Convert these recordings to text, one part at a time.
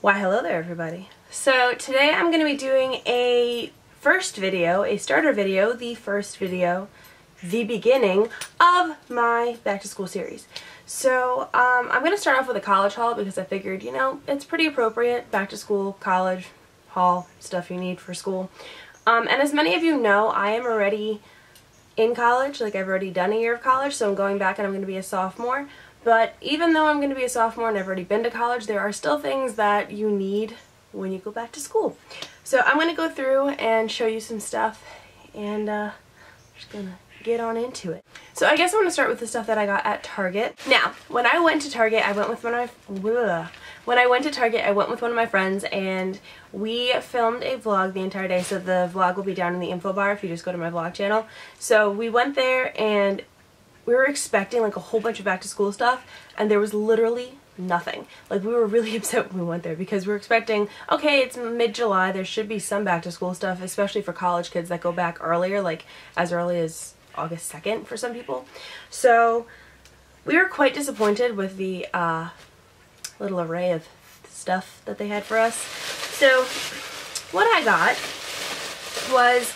Why hello there everybody. So today I'm going to be doing a first video, a starter video, the first video, the beginning of my back to school series. So um, I'm going to start off with a college haul because I figured, you know, it's pretty appropriate, back to school, college, haul, stuff you need for school. Um, and as many of you know, I am already in college, like I've already done a year of college, so I'm going back and I'm going to be a sophomore. But even though I'm going to be a sophomore and I've already been to college, there are still things that you need when you go back to school. So I'm going to go through and show you some stuff and uh, just going to get on into it. So I guess I'm going to start with the stuff that I got at Target. Now, when I went to Target, I went with one of my... When I went to Target, I went with one of my friends and we filmed a vlog the entire day. So the vlog will be down in the info bar if you just go to my vlog channel. So we went there and we were expecting like a whole bunch of back to school stuff and there was literally nothing. Like we were really upset when we went there because we were expecting, okay, it's mid-July, there should be some back to school stuff, especially for college kids that go back earlier, like as early as August 2nd for some people. So we were quite disappointed with the uh, little array of stuff that they had for us. So what I got was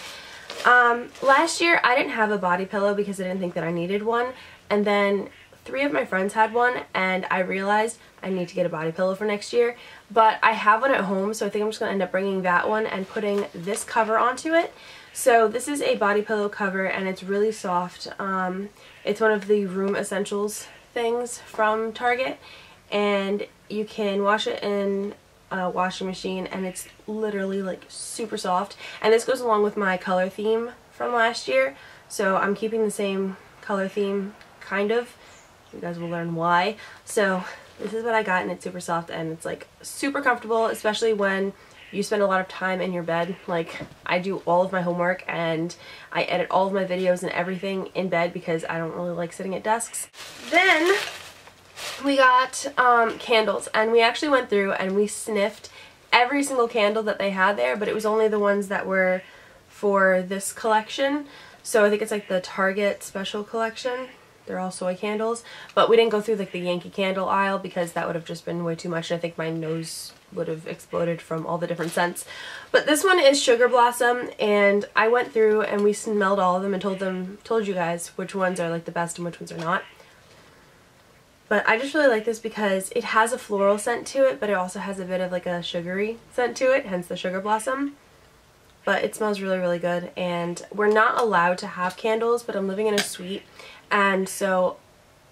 um, last year I didn't have a body pillow because I didn't think that I needed one and then three of my friends had one and I realized I need to get a body pillow for next year but I have one at home so I think I'm just going to end up bringing that one and putting this cover onto it. So this is a body pillow cover and it's really soft. Um, it's one of the room essentials things from Target and you can wash it in a washing machine and it's literally like super soft. And this goes along with my color theme from last year. So I'm keeping the same color theme kind of. You guys will learn why. So this is what I got and it's super soft and it's like super comfortable especially when you spend a lot of time in your bed. Like I do all of my homework and I edit all of my videos and everything in bed because I don't really like sitting at desks. Then we got um, candles and we actually went through and we sniffed every single candle that they had there but it was only the ones that were for this collection. So I think it's like the Target special collection. They're all soy candles but we didn't go through like the Yankee candle aisle because that would have just been way too much and I think my nose would have exploded from all the different scents. But this one is Sugar Blossom and I went through and we smelled all of them and told them told you guys which ones are like the best and which ones are not but I just really like this because it has a floral scent to it, but it also has a bit of like a sugary scent to it, hence the Sugar Blossom. But it smells really, really good. And we're not allowed to have candles, but I'm living in a suite. And so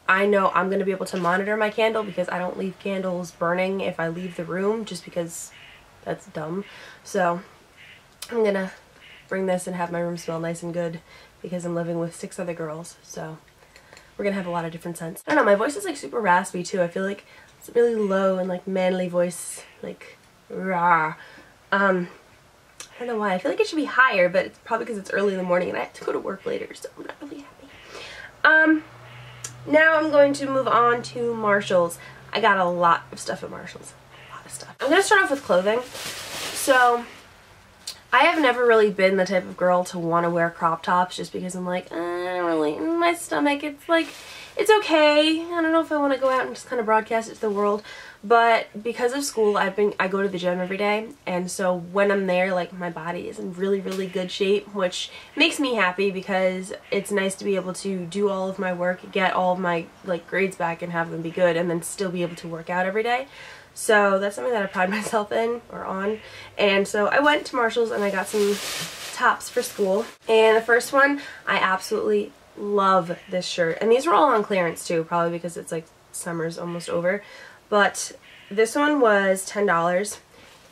I know I'm going to be able to monitor my candle because I don't leave candles burning if I leave the room just because that's dumb. So I'm going to bring this and have my room smell nice and good because I'm living with six other girls. So we're gonna have a lot of different scents. I don't know, my voice is like super raspy too. I feel like it's a really low and like manly voice, like rah. Um, I don't know why. I feel like it should be higher, but it's probably because it's early in the morning and I have to go to work later, so I'm not really happy. Um, now I'm going to move on to Marshalls. I got a lot of stuff at Marshalls. A lot of stuff. I'm going to start off with clothing. So, I have never really been the type of girl to want to wear crop tops just because I'm like, eh, really, mm, my stomach, it's like, it's okay. I don't know if I want to go out and just kind of broadcast it to the world. But because of school, I've been, I go to the gym every day. And so when I'm there, like my body is in really, really good shape, which makes me happy because it's nice to be able to do all of my work, get all of my like grades back and have them be good and then still be able to work out every day. So that's something that I pride myself in or on. And so I went to Marshall's and I got some tops for school. And the first one, I absolutely love this shirt. And these were all on clearance too, probably because it's like summer's almost over. But this one was $10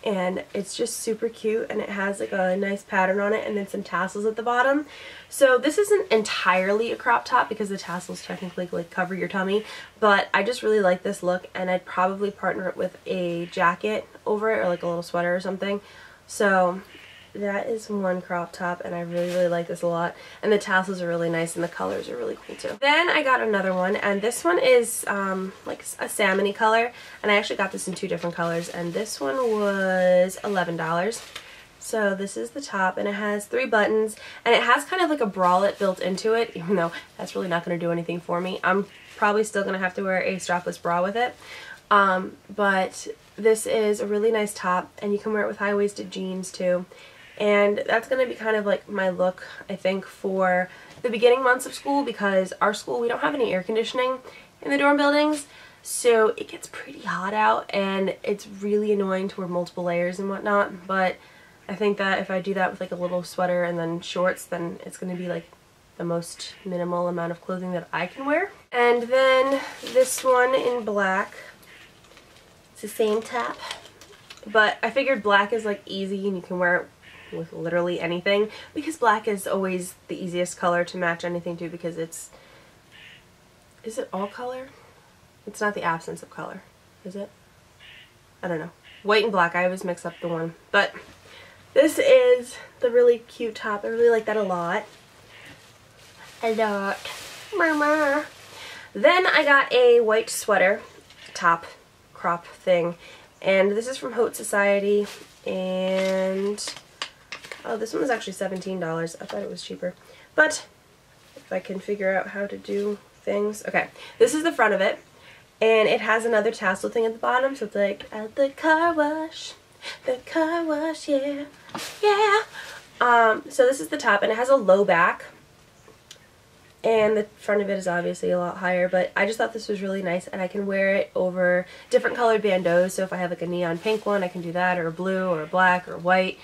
and it's just super cute and it has like a nice pattern on it and then some tassels at the bottom. So this isn't entirely a crop top because the tassels technically like cover your tummy, but I just really like this look and I'd probably partner it with a jacket over it or like a little sweater or something. So that is one crop top and I really really like this a lot and the tassels are really nice and the colors are really cool too. Then I got another one and this one is um, like a salmony color and I actually got this in two different colors and this one was $11. So this is the top and it has three buttons and it has kind of like a bralette built into it even though that's really not going to do anything for me. I'm probably still going to have to wear a strapless bra with it um, but this is a really nice top and you can wear it with high-waisted jeans too. And that's going to be kind of like my look, I think, for the beginning months of school because our school, we don't have any air conditioning in the dorm buildings. So it gets pretty hot out and it's really annoying to wear multiple layers and whatnot. But I think that if I do that with like a little sweater and then shorts, then it's going to be like the most minimal amount of clothing that I can wear. And then this one in black. It's the same top. But I figured black is like easy and you can wear it with literally anything because black is always the easiest color to match anything to because it's is it all color? It's not the absence of color, is it? I don't know. White and black, I always mix up the one. But this is the really cute top. I really like that a lot. A lot. Mama. Then I got a white sweater top crop thing. And this is from Haute Society. And Oh, this one was actually $17. I thought it was cheaper. But if I can figure out how to do things. Okay, this is the front of it. And it has another tassel thing at the bottom. So it's like, at the car wash. The car wash, yeah. Yeah. Um, so this is the top. And it has a low back. And the front of it is obviously a lot higher. But I just thought this was really nice. And I can wear it over different colored bandeaus. So if I have like a neon pink one, I can do that. Or a blue or a black or white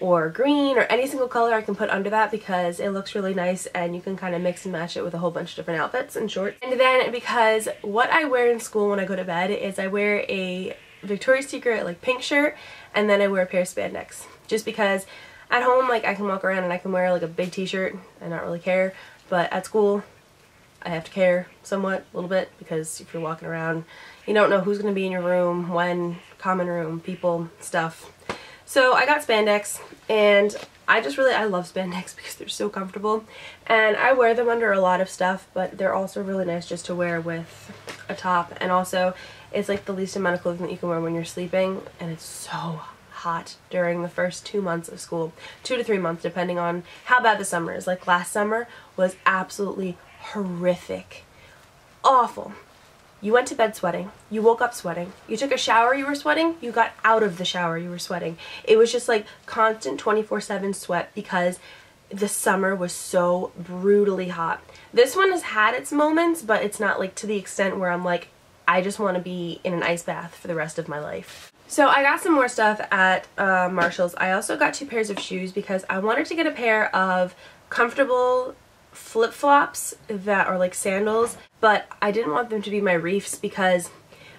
or green or any single color I can put under that because it looks really nice and you can kind of mix and match it with a whole bunch of different outfits and shorts. And then because what I wear in school when I go to bed is I wear a Victoria's Secret like pink shirt and then I wear a pair of spandex just because at home like I can walk around and I can wear like a big t-shirt and not really care but at school I have to care somewhat a little bit because if you're walking around you don't know who's going to be in your room, when, common room, people, stuff. So I got spandex and I just really, I love spandex because they're so comfortable and I wear them under a lot of stuff but they're also really nice just to wear with a top and also it's like the least amount of clothing that you can wear when you're sleeping and it's so hot during the first two months of school. Two to three months depending on how bad the summer is. Like last summer was absolutely horrific. Awful. You went to bed sweating. You woke up sweating. You took a shower, you were sweating. You got out of the shower, you were sweating. It was just like constant 24-7 sweat because the summer was so brutally hot. This one has had its moments, but it's not like to the extent where I'm like, I just want to be in an ice bath for the rest of my life. So I got some more stuff at uh, Marshall's. I also got two pairs of shoes because I wanted to get a pair of comfortable flip-flops that are like sandals, but I didn't want them to be my reefs because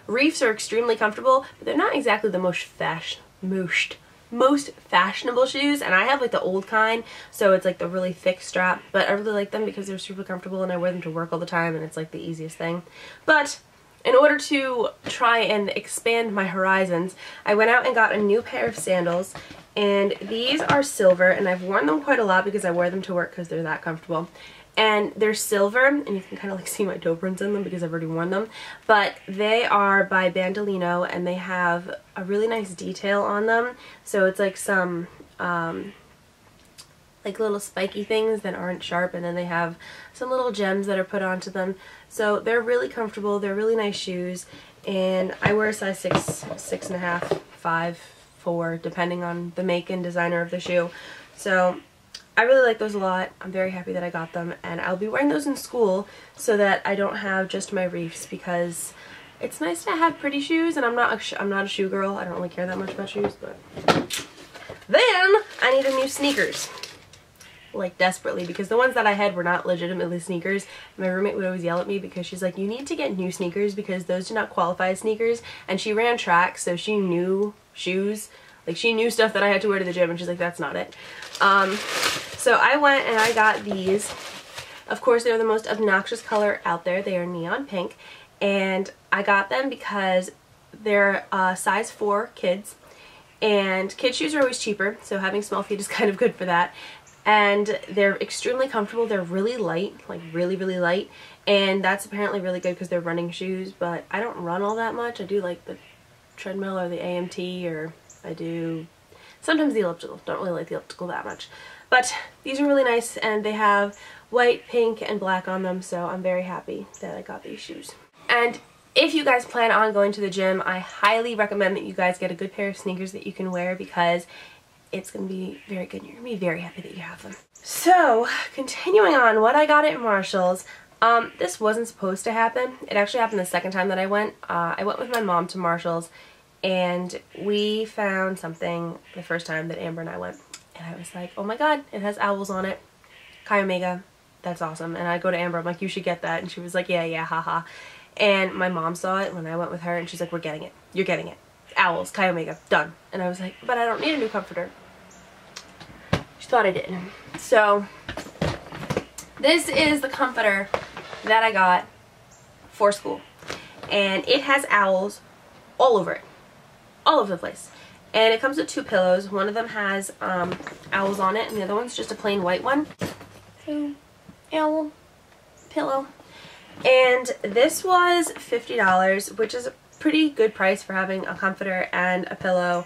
reefs are extremely comfortable, but they're not exactly the most fashion most most fashionable shoes and I have like the old kind so it's like the really thick strap but I really like them because they're super comfortable and I wear them to work all the time and it's like the easiest thing. But in order to try and expand my horizons I went out and got a new pair of sandals and these are silver and I've worn them quite a lot because I wear them to work because they're that comfortable. And they're silver and you can kind of like see my toe prints in them because I've already worn them. But they are by Bandolino and they have a really nice detail on them. So it's like some um, like little spiky things that aren't sharp and then they have some little gems that are put onto them. So they're really comfortable they're really nice shoes and I wear a size six six and a half five four depending on the make and designer of the shoe so I really like those a lot. I'm very happy that I got them and I'll be wearing those in school so that I don't have just my reefs because it's nice to have pretty shoes and I'm not a I'm not a shoe girl. I don't really care that much about shoes, but then I need a new sneakers. Like desperately because the ones that I had were not legitimately sneakers. My roommate would always yell at me because she's like, you need to get new sneakers because those do not qualify as sneakers. And she ran track so she knew shoes. Like she knew stuff that I had to wear to the gym and she's like, that's not it. Um, so I went and I got these. Of course, they're the most obnoxious color out there. They are neon pink. And I got them because they're uh, size 4 kids. And kid shoes are always cheaper, so having small feet is kind of good for that. And they're extremely comfortable. They're really light, like really, really light. And that's apparently really good because they're running shoes, but I don't run all that much. I do like the treadmill or the AMT or I do sometimes the elliptical. Don't really like the elliptical that much. But these are really nice and they have white, pink, and black on them, so I'm very happy that I got these shoes. And if you guys plan on going to the gym, I highly recommend that you guys get a good pair of sneakers that you can wear because it's going to be very good. You're going to be very happy that you have them. So, continuing on, what I got at Marshall's, um, this wasn't supposed to happen. It actually happened the second time that I went. Uh, I went with my mom to Marshall's and we found something the first time that Amber and I went. And I was like, oh my god, it has owls on it. Chi Omega, that's awesome. And I go to Amber, I'm like, you should get that. And she was like, yeah, yeah, haha. And my mom saw it when I went with her and she's like, we're getting it. You're getting it. Owls, Chi Omega, done. And I was like, but I don't need a new comforter. She thought I did. So, this is the comforter that I got for school. And it has owls all over it. All over the place. And it comes with two pillows. One of them has um, owls on it and the other one's just a plain white one. So, owl pillow. And this was $50, which is pretty good price for having a comforter and a pillow,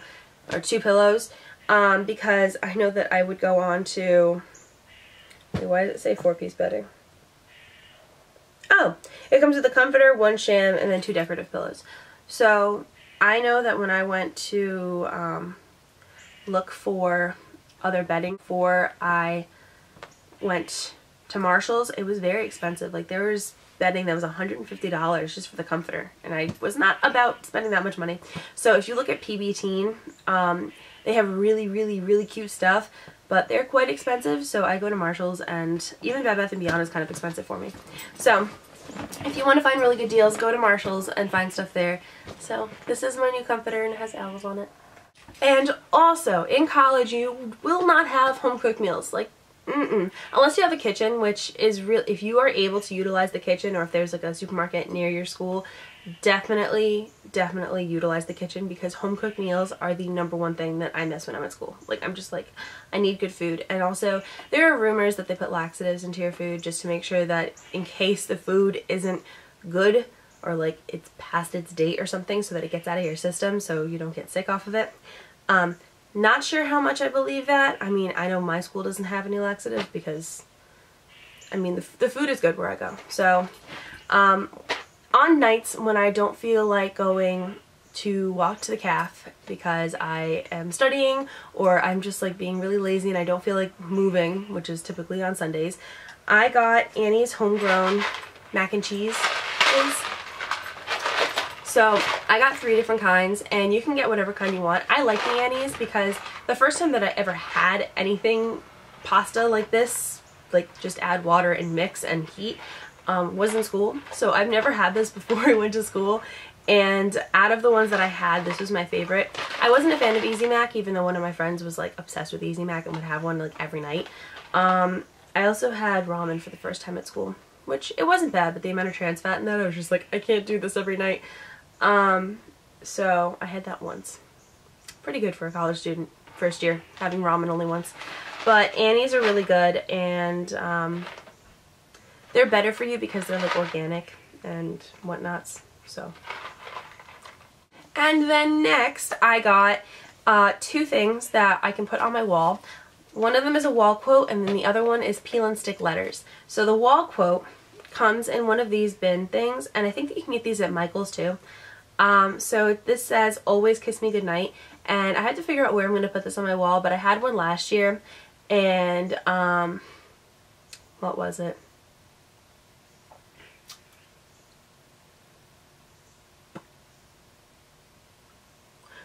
or two pillows, um, because I know that I would go on to, why does it say four-piece bedding? Oh, it comes with a comforter, one sham, and then two decorative pillows. So I know that when I went to um, look for other bedding for I went to Marshall's, it was very expensive. Like there was bedding that was $150 just for the comforter. And I was not about spending that much money. So if you look at PB Teen, um, they have really, really, really cute stuff. But they're quite expensive, so I go to Marshall's and even Bed Bath & Beyond is kind of expensive for me. So if you want to find really good deals, go to Marshall's and find stuff there. So this is my new comforter and it has owls on it. And also, in college, you will not have home cooked meals. Like, Mm-mm. Unless you have a kitchen, which is real. If you are able to utilize the kitchen, or if there's like a supermarket near your school, definitely, definitely utilize the kitchen because home cooked meals are the number one thing that I miss when I'm at school. Like I'm just like, I need good food. And also, there are rumors that they put laxatives into your food just to make sure that in case the food isn't good or like it's past its date or something, so that it gets out of your system, so you don't get sick off of it. Um, not sure how much I believe that. I mean, I know my school doesn't have any laxatives because, I mean, the, the food is good where I go. So, um, on nights when I don't feel like going to walk to the caf because I am studying or I'm just like being really lazy and I don't feel like moving, which is typically on Sundays, I got Annie's homegrown mac and cheese. So I got three different kinds and you can get whatever kind you want. I like the Annie's because the first time that I ever had anything pasta like this, like just add water and mix and heat, um, was in school. So I've never had this before I went to school and out of the ones that I had, this was my favorite. I wasn't a fan of Easy Mac, even though one of my friends was like obsessed with Easy Mac and would have one like every night. Um, I also had ramen for the first time at school, which it wasn't bad, but the amount of trans fat in that, I was just like, I can't do this every night. Um, so I had that once. Pretty good for a college student, first year, having ramen only once. But Annie's are really good and um, they're better for you because they're like organic and whatnots. So. And then next I got uh, two things that I can put on my wall. One of them is a wall quote and then the other one is peel and stick letters. So the wall quote comes in one of these bin things and I think that you can get these at Michael's too. Um, so this says, always kiss me goodnight. And I had to figure out where I'm going to put this on my wall, but I had one last year. And, um, what was it?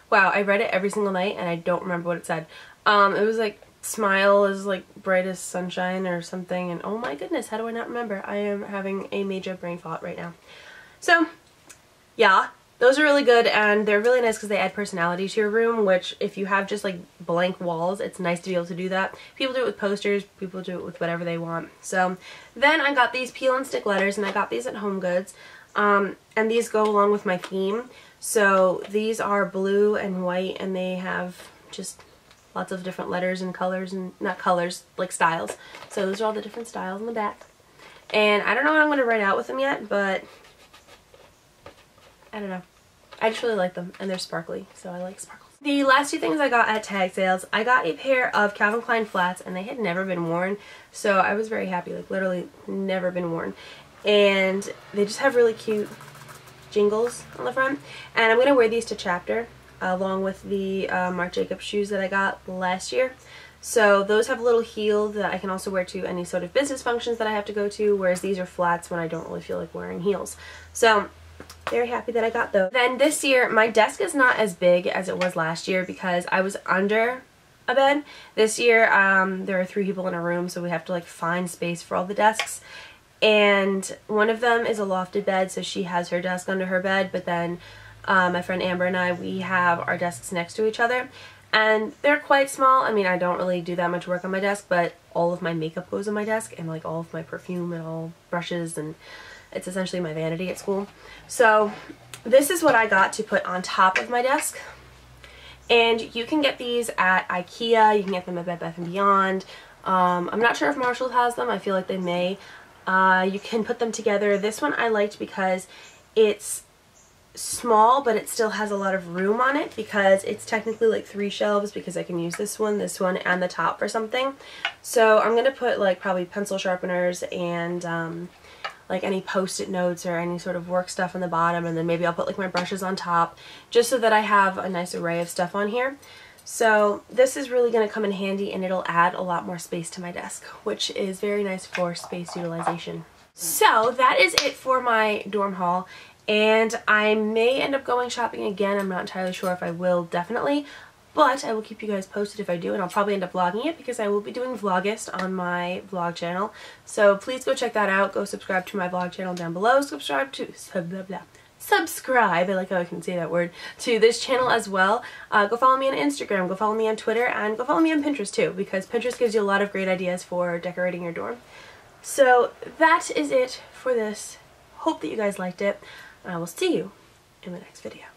Wow, I read it every single night and I don't remember what it said. Um, it was like, smile is like bright as sunshine or something. And oh my goodness, how do I not remember? I am having a major brain fart right now. So, yeah, those are really good and they're really nice because they add personality to your room, which if you have just like blank walls, it's nice to be able to do that. People do it with posters, people do it with whatever they want. So then I got these peel and stick letters and I got these at Home Goods. Um, and these go along with my theme. So these are blue and white and they have just lots of different letters and colors and not colors, like styles. So those are all the different styles in the back. And I don't know what I'm going to write out with them yet, but I don't know. I just really like them and they're sparkly, so I like sparkles. The last two things I got at tag sales, I got a pair of Calvin Klein flats and they had never been worn, so I was very happy, like literally never been worn. And they just have really cute jingles on the front. And I'm going to wear these to chapter along with the uh, Marc Jacobs shoes that I got last year. So those have a little heel that I can also wear to any sort of business functions that I have to go to, whereas these are flats when I don't really feel like wearing heels. So very happy that I got those. Then this year, my desk is not as big as it was last year because I was under a bed. This year, um, there are three people in a room, so we have to like find space for all the desks. And one of them is a lofted bed, so she has her desk under her bed, but then uh, my friend Amber and I, we have our desks next to each other. And they're quite small. I mean, I don't really do that much work on my desk, but all of my makeup goes on my desk and like all of my perfume and all brushes and it's essentially my vanity at school. So this is what I got to put on top of my desk. And you can get these at Ikea, you can get them at Bed Bath & Beyond. Um, I'm not sure if Marshalls has them, I feel like they may. Uh, you can put them together. This one I liked because it's small but it still has a lot of room on it because it's technically like three shelves because I can use this one, this one, and the top for something. So I'm going to put like probably pencil sharpeners and um, like any post-it notes or any sort of work stuff on the bottom and then maybe I'll put like my brushes on top just so that I have a nice array of stuff on here. So this is really going to come in handy and it'll add a lot more space to my desk, which is very nice for space utilization. So that is it for my dorm haul and I may end up going shopping again. I'm not entirely sure if I will definitely, but I will keep you guys posted if I do, and I'll probably end up vlogging it because I will be doing Vlogust on my vlog channel. So please go check that out. Go subscribe to my vlog channel down below. Subscribe to sub blah blah. Subscribe, I like how I can say that word, to this channel as well. Uh, go follow me on Instagram, go follow me on Twitter, and go follow me on Pinterest too because Pinterest gives you a lot of great ideas for decorating your dorm. So that is it for this. Hope that you guys liked it, and I will see you in the next video.